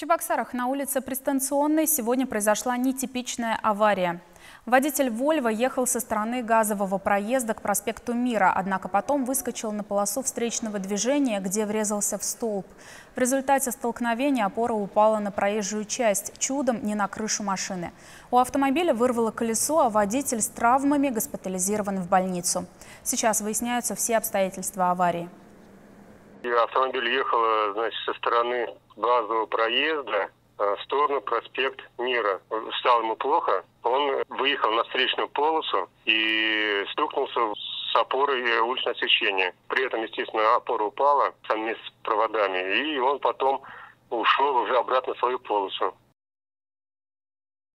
Чебоксарах на улице Пристанционной сегодня произошла нетипичная авария. Водитель «Вольво» ехал со стороны газового проезда к проспекту Мира, однако потом выскочил на полосу встречного движения, где врезался в столб. В результате столкновения опора упала на проезжую часть, чудом не на крышу машины. У автомобиля вырвало колесо, а водитель с травмами госпитализирован в больницу. Сейчас выясняются все обстоятельства аварии. Автомобиль ехал значит, со стороны газового проезда э, в сторону проспект Мира. Стало ему плохо, он выехал на встречную полосу и стукнулся с опорой уличного освещения. При этом, естественно, опора упала вместе с проводами, и он потом ушел уже обратно в свою полосу.